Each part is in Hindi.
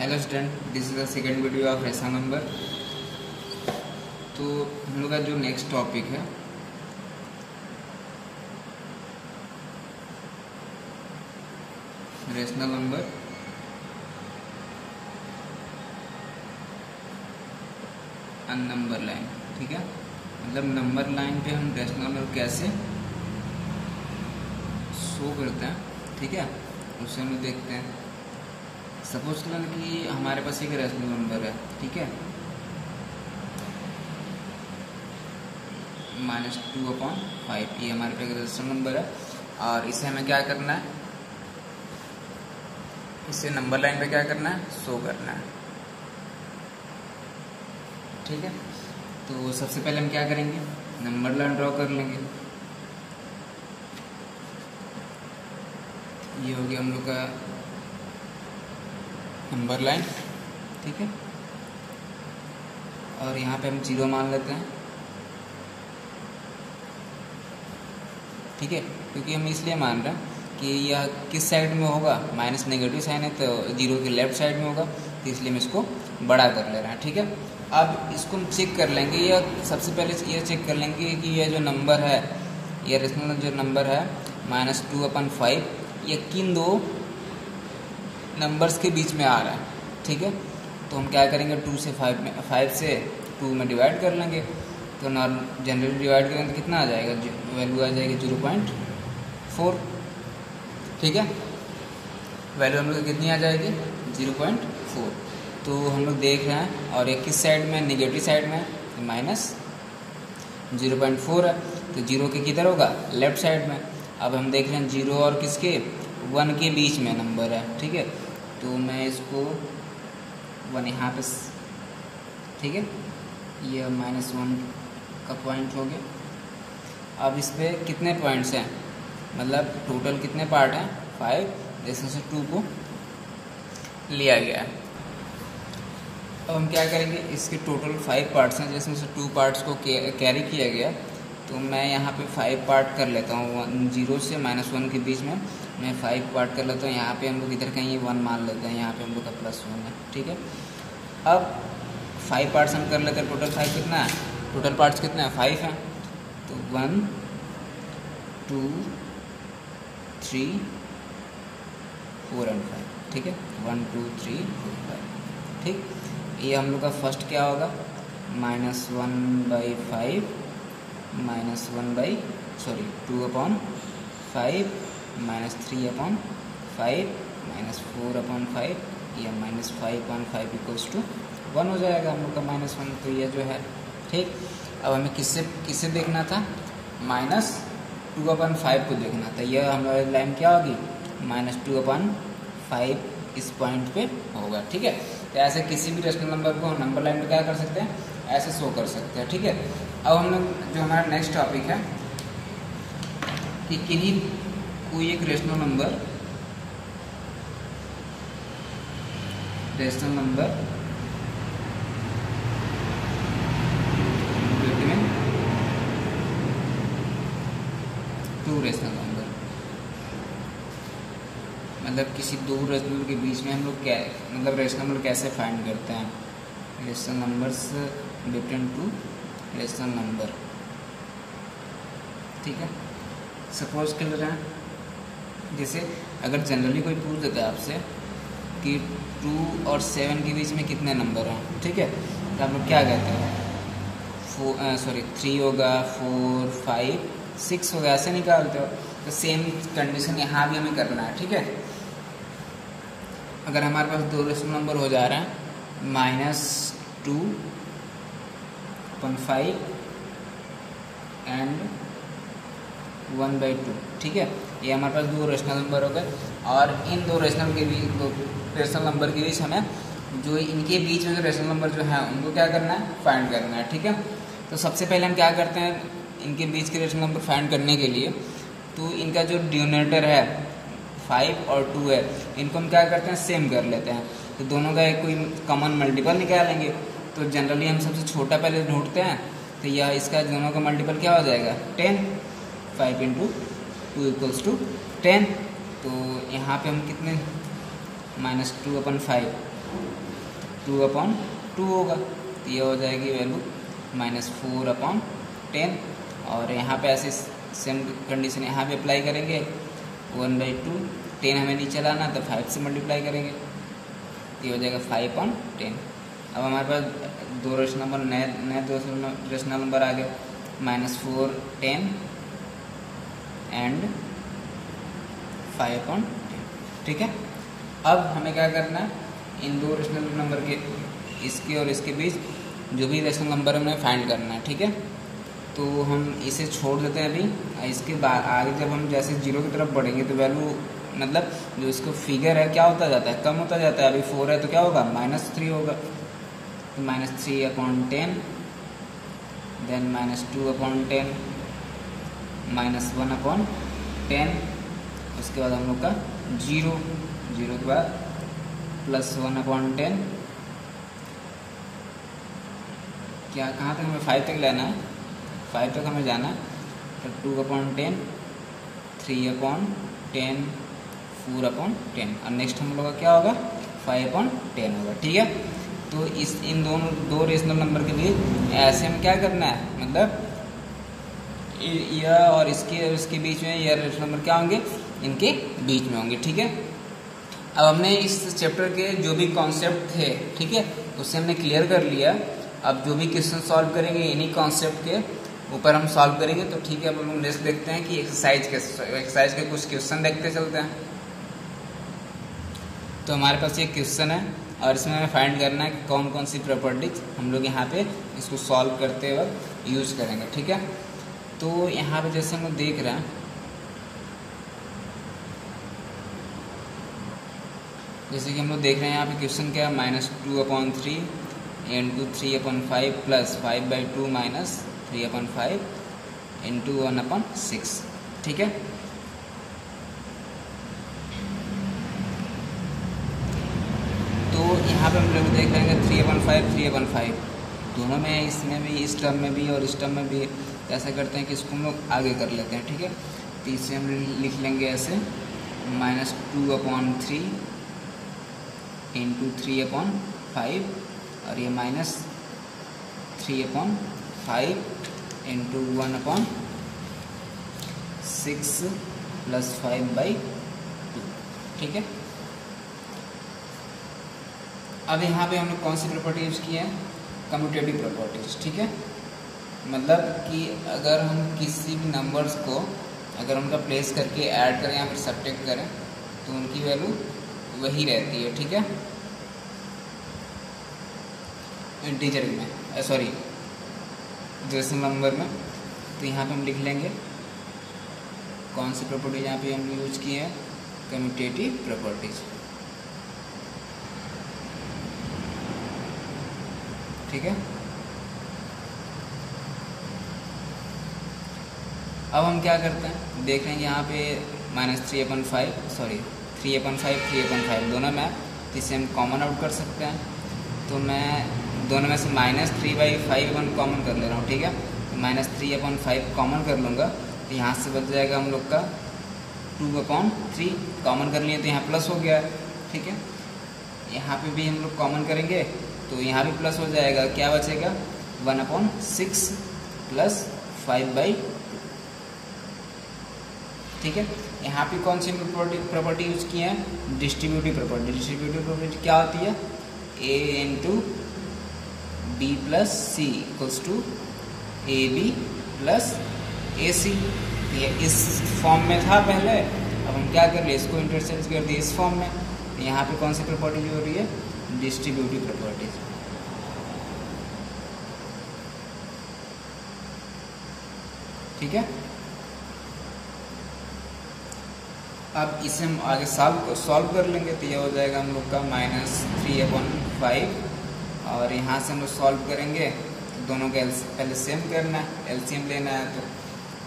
Hello student this is the second video of रेसा नंबर तो हम लोग का जो नेक्स्ट टॉपिक है rational number on number line ठीक है? मतलब नंबर लाइन पे हम रेशनल नंबर कैसे शो करते हैं, ठीक है? उसे हम देखते हैं। सपोज़ करें कि हमारे पास एक रेशनल नंबर है, ठीक है? माइनस टू अपॉन फाइव, ये हमारे पास रेशनल नंबर है, और इसे हमें क्या करना है? इसे नंबर लाइन पे क्या करना है? शो करना है। ठीक है? तो सबसे पहले हम क्या करेंगे? नंबर लाइन ड्रॉ कर लेंगे। ये हो गया हम लोग का नंबर लाइन, ठीक है? और यहाँ पे हम ज़ीरो मान लेते हैं, ठीक है? क्योंकि हम इसलिए मान रहे हैं कि यह किस साइड में होगा? माइनस नेगेटिव साइन है तो ज़ीरो के लेफ़्ट साइड में होगा तो इसलिए हम इसको बड़ा कर ले रहे हैं, ठीक है? अब इसको हम चेक कर लेंगे, या सबसे पहले ये चेक कर लेंगे कि यह जो नंबर है, यह रेशनल जो नंबर है माइनस टू अपन फाइव ये किन दो नंबर्स के बीच में आ रहा है, ठीक है? तो हम क्या करेंगे? टू से फाइव में फाइव से टू में डिवाइड कर लेंगे। तो नॉर्मल जनरली डिवाइड करेंगे तो कितना आ जाएगा? वैल्यू आ जाएगी ज़ीरो पॉइंट फोर ठीक है? वैल्यू हम लोग कितनी आ जाएगी? ज़ीरो पॉइंट फोर तो हम लोग देख रहे हैं, और एक किस साइड में? निगेटिव साइड में तो माइनस ज़ीरो पॉइंट फोर है। तो ज़ीरो के किधर होगा? लेफ़्ट साइड में। अब हम देख रहे हैं ज़ीरो और किसके? वन के बीच में नंबर है, ठीक है? तो मैं इसको वन यहाँ पे ठीक है? ये माइनस वन का पॉइंट हो गया। अब इस पर कितने पॉइंट्स हैं? मतलब टोटल कितने पार्ट हैं? फाइव जिसमें से टू को लिया गया है। अब हम क्या करेंगे? इसके टोटल फाइव पार्ट्स हैं, जिसमें से टू पार्ट्स को कैरी किया गया। तो मैं यहाँ पे फाइव पार्ट कर लेता हूँ। ज़ीरो से माइनस वन के बीच में। मैं फाइव पार्ट कर लेता हूँ। यहाँ पे हम लोग इधर कहीं वन मान लेते हैं। यहाँ पे हम लोग का प्लस वन है, ठीक है? अब फाइव पार्ट्स हम कर लेते हैं। टोटल फाइव कितना है? टोटल पार्ट्स कितना है? फाइव है। तो one two three four and five ठीक है? One two three four five ठीक? ये हम लोग का फ़र्स्ट क्या होगा? Minus one by five minus one by sorry two upon five minus three upon five minus four upon five या minus five upon five equals two one हो जाएगा हम लोग का माइनस वन तो ये जो है, ठीक? अब हमें किससे किससे देखना था? माइनस टू अपॉन फाइव को देखना था। यह हमारी लाइन क्या होगी? माइनस टू अपॉन फाइव इस पॉइंट पे होगा, ठीक है? तो ऐसे किसी भी रेशनल नंबर को नंबर लाइन पे क्या कर सकते हैं? ऐसे शो कर सकते हैं, ठीक है? अब हम लोग, जो हमारा नेक्स्ट टॉपिक है, कि किन्हीं कोई एक rational number rational number two rational number. मतलब किसी दो रेशनल के बीच में हम लोग क्या मतलब रेशनल नंबर कैसे फाइंड करते हैं? Rational numbers between two rational number ठीक है? सपोज़ कर रहे हैं? जैसे अगर जनरली कोई पूछ देता है आपसे कि टू और सेवन के बीच में कितने नंबर हैं, ठीक है? तो आप लोग क्या कहते हैं? सॉरी थ्री होगा फोर फाइव सिक्स होगा, ऐसे निकालते हो। तो सेम कंडीशन यहाँ भी हमें करना है, ठीक है? अगर हमारे पास दो रेशनल नंबर हो जा रहे हैं minus two one five and one by two, ठीक है? ये हमारे पास दो रेशनल नंबर हो गए। और इन दो रेशनल के बीच, दो रेशनल नंबर के बीच हमें जो इनके बीच में जो रेशनल नंबर जो है, उनको क्या करना है? फाइंड करना है, ठीक है? तो सबसे पहले हम क्या करते हैं, इनके बीच के रेशनल नंबर फाइंड करने के लिए तो इनका जो डिनोनेटर है फाइव और टू है, इनको हम क्या करते हैं? सेम कर लेते हैं। तो दोनों का एक कोई कॉमन मल्टीपल निकालेंगे। तो जनरली हम सबसे छोटा पहले ढूंढते हैं तो यह इसका दोनों का मल्टीपल क्या हो जाएगा? Ten five into two equals to ten तो यहाँ पे हम कितने? Minus two upon five two upon two होगा। तो ये हो जाएगी value minus four upon ten और यहाँ पे ऐसे सेम कंडीशन यहाँ पे अप्लाई करेंगे। वन बाई टू टेन हमें नीचे लाना तो फाइव से मल्टीप्लाई करेंगे। तो ये हो जाएगा फाइव अपॉन टेन अब हमारे पास दो रेशनल नंबर नए नए दो रेशनल नंबर आ गए। Minus four ten and five upon ठीक है? अब हमें क्या करना है? इन दो रेशनल नंबर के, इसके और इसके बीच जो भी रेशनल नंबर हमें फाइंड करना है, ठीक है? तो हम इसे छोड़ देते हैं अभी। इसके बाद आगे जब हम जैसे ज़ीरो की तरफ़ बढ़ेंगे तो वैल्यू मतलब जो इसको फिगर है, क्या होता जाता है? कम होता जाता है। अभी फोर है तो क्या होगा? माइनस थ्री होगा। तो minus three upon ten then minus two upon ten minus one upon ten उसके बाद हम लोग का ज़ीरो ज़ीरो के बाद प्लस वन अपॉन टेन क्या, कहाँ तक हमें फाइव तक लेना है? फाइव तक हमें जाना है। तो two upon ten three upon ten four upon ten और नेक्स्ट हम लोग का क्या होगा? फाइव अपॉन टेन होगा, ठीक है? तो इस, इन दोनों, दो रेशनल नंबर के लिए ऐसे हम क्या करना है? मतलब यह और इसके और इसके बीच में यह रेशनल नंबर क्या होंगे? इनके बीच में होंगे, ठीक है? अब हमने इस चैप्टर के जो भी कॉन्सेप्ट थे, ठीक है? उससे हमने क्लियर कर लिया। अब जो भी क्वेश्चन सॉल्व करेंगे, इन्हीं कॉन्सेप्ट के ऊपर हम सॉल्व करेंगे। तो ठीक है, अब हम नेक्स्ट देखते हैं कि एक्सरसाइज के एक्सरसाइज के कुछ क्वेश्चन देखते चलते हैं। तो हमारे पास ये क्वेश्चन है, और इसमें हमें फाइंड करना है कि कौन कौन सी प्रॉपर्टीज़ हम लोग यहाँ पे इसको सॉल्व करते वक्त यूज़ करेंगे, ठीक है? तो यहाँ पे जैसे हम लोग देख रहे हैं, जैसे कि हम लोग देख रहे हैं यहाँ पे क्वेश्चन क्या है? Minus two upon three into three upon five plus five by two minus three upon five into one upon six ठीक है? तो यहाँ पे हम लोग देख रहे हैं three upon five three upon five दोनों में, इसमें भी, इस टर्म में भी और इस टर्म में भी ऐसा करते हैं कि इसको हम लोग आगे कर लेते हैं, ठीक है? तो इसे हम लिख लेंगे ऐसे minus two upon three into three upon five और ये minus three upon five into one upon six plus five by two ठीक है? अब यहाँ पे हमने कौन सी प्रॉपर्टी यूज़ की है? कम्यूटेटिव प्रॉपर्टीज़ ठीक है? मतलब कि अगर हम किसी भी नंबर्स को अगर उनका प्लेस करके ऐड करें या फिर सब्ट्रैक्ट करें तो उनकी वैल्यू वही रहती है, ठीक है? इंटीजर में सॉरी डेसिमल नंबर में। तो यहाँ पे हम लिख लेंगे, कौन सी प्रॉपर्टीज़ यहाँ पे हम यूज़ किए हैं? कम्यूटेटिव प्रॉपर्टीज़ ठीक है? अब हम क्या करते हैं? देख रहे हैं यहाँ पे minus three upon five sorry three upon five three upon five दोनों में तो इसे हम कॉमन आउट कर सकते हैं। तो मैं, दोनों में से minus three by five upon common कर ले रहा हूँ, ठीक है? तो minus three upon five common कर लूँगा तो यहाँ से बच जाएगा हम लोग का टू अपॉन थ्री कॉमन कर लिए तो यहाँ प्लस हो गया ठीक है? यहाँ पे भी हम लोग कॉमन करेंगे तो यहाँ भी प्लस हो जाएगा, क्या बचेगा? One upon six plus five by ठीक है? यहाँ पे कौन सी प्रॉपर्टी यूज़ की है? डिस्ट्रीब्यूटिव प्रॉपर्टी डिस्ट्रीब्यूटिव प्रॉपर्टी क्या होती है? A into B plus C equals to A B plus A C ये इस फॉर्म में था पहले। अब हम क्या कर लिए इसको इंटरचेंज कर दिए इस फॉर्म में। तो यहाँ पे कौन सी प्रॉपर्टी हो रही है? डिस्ट्रीब्यूटिव प्रॉपर्टीज़ ठीक है? अब इसे हम आगे सॉल्व सॉल्व कर लेंगे तो ये हो जाएगा हम लोग का माइनस थ्री अपॉन फाइव और यहाँ से हम लोग सॉल्व करेंगे। तो दोनों का पहले सेम करना है एलसीएम लेना है तो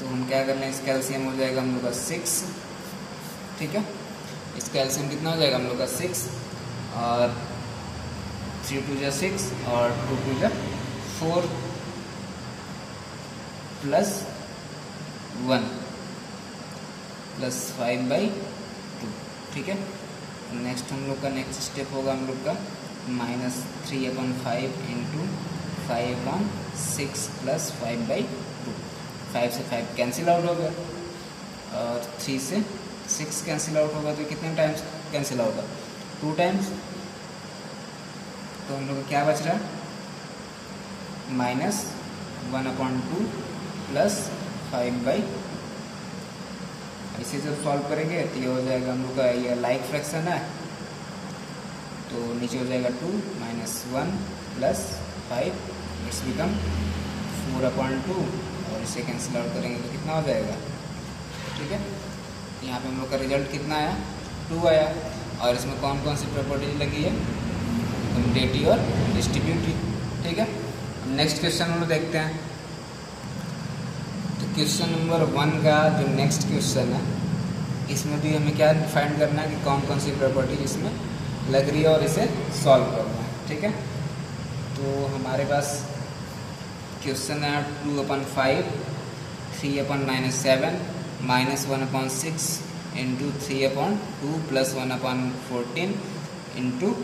तो हम क्या कर लें, इसका एलसीएम हो जाएगा हम लोग का सिक्स ठीक है? इसका एलसीएम कितना हो जाएगा हम लोग का सिक्स और थ्री टू जा सिक्स और टू टू जा four plus one plus five by two ठीक है? नेक्स्ट हम लोग का नेक्स्ट स्टेप होगा हम लोग का minus three upon five into five upon six plus five by two five से फाइव कैंसिल आउट हो गया। और थ्री से सिक्स कैंसिल आउट होगा तो कितने टाइम्स कैंसिल होगा? टू टाइम्स तो हम लोग क्या बच रहा है? Minus one upon two plus five by इसे जब सॉल्व करेंगे तो ये हो जाएगा हम लोग का ये लाइक फ्रैक्शन है। तो नीचे हो जाएगा two minus one plus five it's become four upon two और इसे कैंसिल आउट करेंगे तो कितना हो जाएगा? ठीक है? तो यहाँ पे हम लोग का रिज़ल्ट कितना आया? टू आया। और इसमें कौन कौन सी प्रॉपर्टीज़ लगी है? कम्यूटेटिव और डिस्ट्रीब्यूटिव ठीक है? नेक्स्ट क्वेश्चन हम लोग देखते हैं। क्वेश्चन नंबर वन का जो नेक्स्ट क्वेश्चन है, इसमें भी हमें क्या फाइंड करना है कि कौन कौन सी प्रॉपर्टीज़ इसमें लग रही है और इसे सॉल्व करना है, ठीक है? तो हमारे पास क्वेश्चन है two upon five three upon minus seven minus one upon six into three upon two plus one upon fourteen into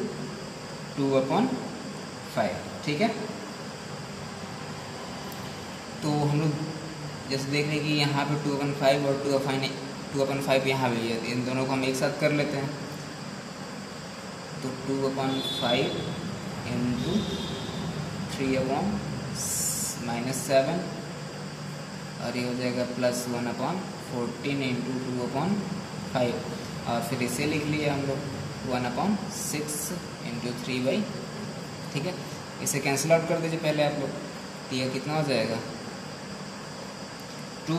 two upon five ठीक है? तो हम लोग जैसे देख रहे कि यहाँ पे टू अपन फाइव और two upon two upon five यहाँ भी है इन दोनों को हम एक साथ कर लेते हैं। तो two upon five into three upon minus seven और ये हो जाएगा plus one upon fourteen into two upon five और फिर इसे लिख लिया हम लोग one upon six into three by ठीक है? इसे कैंसिल आउट कर दीजिए पहले आप लोग तो यह कितना हो जाएगा? टू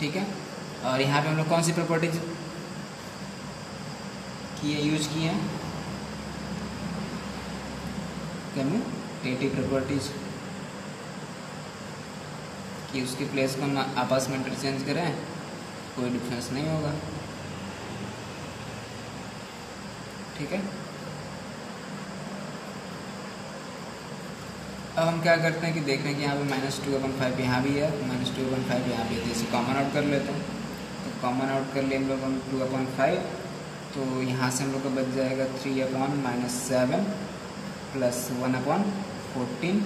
ठीक है? और यहाँ पे हम लोग कौन सी प्रॉपर्टीज़ की है यूज़ किए हैं? कम्यूटेटिव प्रॉपर्टीज़ कि उसके प्लेस को हम आपस में इंटरचेंज करें, कोई डिफरेंस नहीं होगा। ठीक है? अब हम क्या करते हैं कि देख रहे हैं कि यहाँ पे माइनस टू अपन फाइव यहाँ भी है माइनस टू अपन फाइव यहाँ भी है। इसे कॉमन आउट कर लेते हैं। तो कॉमन आउट कर लिए हम लोग टू अपन फाइव तो यहाँ से हम लोग का बच जाएगा three upon minus seven plus one upon fourteen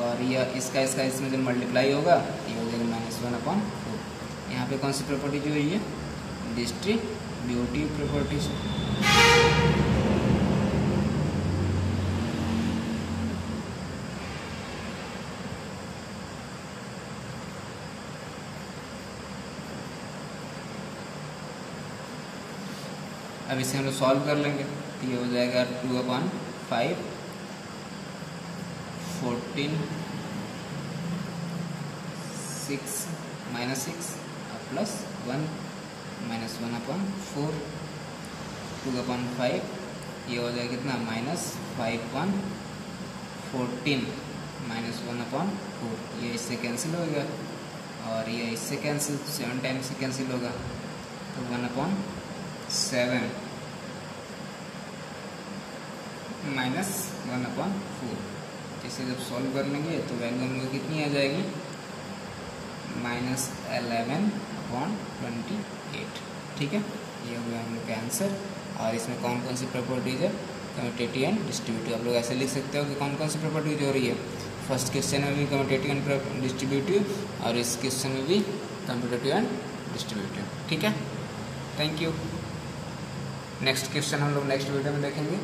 और यह इसका इसका, इसमें जो मल्टीप्लाई होगा, ये हो जाएगा माइनस वन अपॉन फोर यहाँ पे कौन सी प्रॉपर्टी जो है डिस्ट्रीब्यूटिव प्रॉपर्टीज़ अब इसे हम लोग सॉल्व कर लेंगे। तो ये हो जाएगा two upon five fourteen six minus six plus one minus one upon four two upon five ये हो जाएगा कितना? Minus five upon fourteen minus one upon four ये इससे कैंसिल हो गया। और ये इससे कैंसिल सेवन टाइम से कैंसिल होगा। तो one upon seven minus one upon four इसे जब सॉल्व कर लेंगे तो वैल्यू हम लोग कितनी आ जाएगी? Minus eleven upon twenty eight ठीक है? ये हो गया हम लोग का आंसर और इसमें कौन कौन सी प्रॉपर्टीज़ है? कम्यूटेटिव एंड डिस्ट्रीब्यूटिव आप लोग ऐसे लिख सकते हो कि कौन कौन सी प्रॉपर्टीज़ हो रही है? फ़र्स्ट क्वेश्चन में भी कम्यूटेटिव एंड डिस्ट्रीब्यूटिव और इस क्वेश्चन में भी कम्यूटेटिव एंड डिस्ट्रीब्यूटिव ठीक है? थैंक यू नेक्स्ट क्वेश्चन हम लोग नेक्स्ट वीडियो में देखेंगे।